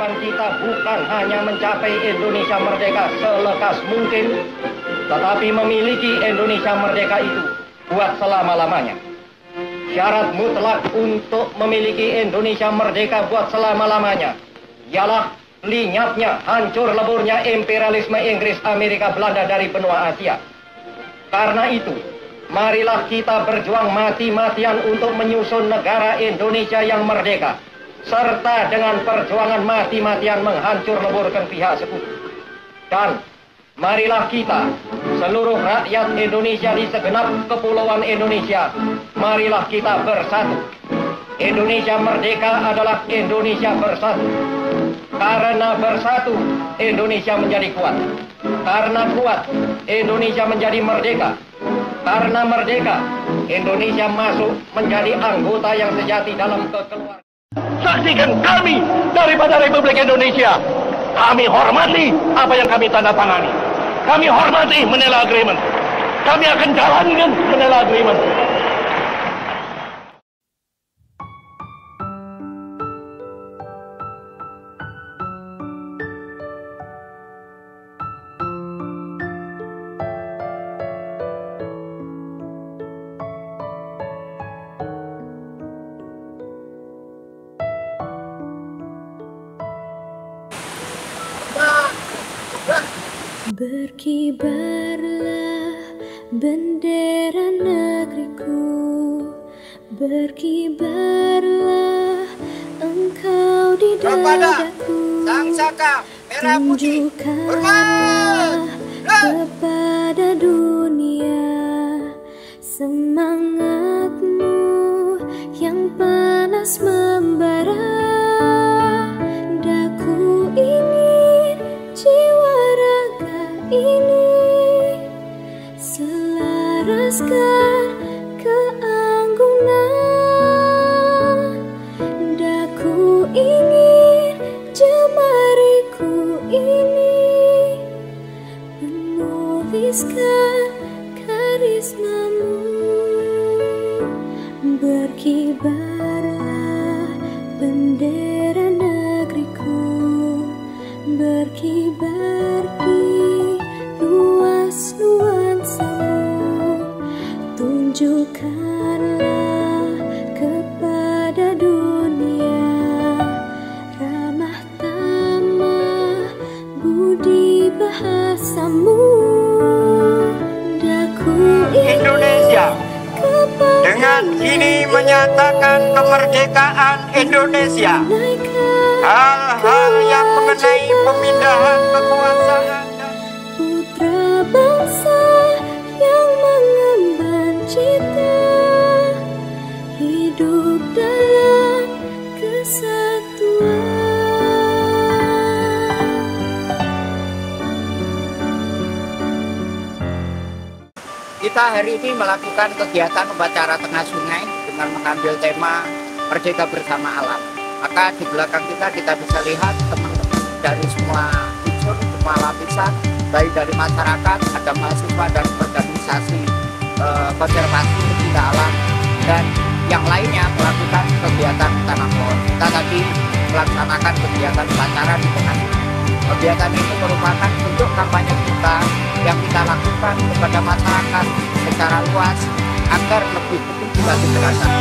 kewajiban kita bukan hanya mencapai Indonesia merdeka selekas mungkin, tetapi memiliki Indonesia merdeka itu buat selama-lamanya. Syarat mutlak untuk memiliki Indonesia merdeka buat selama-lamanya ialah lenyapnya, hancur leburnya imperialisme Inggris, Amerika, Belanda dari benua Asia. Karena itu, marilah kita berjuang mati-matian untuk menyusun negara Indonesia yang merdeka serta dengan perjuangan mati-matian menghancur leburkan pihak sekutu. Dan marilah kita, seluruh rakyat Indonesia di segenap kepulauan Indonesia, marilah kita bersatu. Indonesia merdeka adalah Indonesia bersatu. Karena bersatu, Indonesia menjadi kuat. Karena kuat, Indonesia menjadi merdeka. Karena merdeka, Indonesia masuk menjadi anggota yang sejati dalam kekeluargaan. Saksikan kami daripada Republik Indonesia. Kami hormati apa yang kami tanda tangani. Kami hormati Manila Agreement. Kami akan jalankan Manila Agreement. Berkibarlah bendera negeriku. Berkibarlah engkau di dadaku. Sang Saka Merah Putih Tunjukkanlah kepada dunia Menuliskan karismamu? Berkibarlah bendera negeriku. Berkibar di luas nuansamu. Tunjukkanlah kepada dunia Ramah tamah budi bahasamu dengan ini menyatakan kemerdekaan Indonesia. Hal-hal yang mengenai pemindahan kekuasaan dan Kita hari ini melakukan kegiatan upacara tengah sungai dengan mengambil tema Merdeka Bersama Alam. Maka di belakang kita kita bisa lihat teman-teman dari semua unsur, semua lapisan, baik dari masyarakat, ada mahasiswa dan organisasi eh, konservasi pecinta alam dan yang lainnya melakukan kegiatan tanam pohon. Kita tadi melaksanakan kegiatan upacara di tengah sungai. Kegiatan ini merupakan bentuk kampanye kita yang kita lakukan kepada masyarakat secara luas agar lebih betul lagi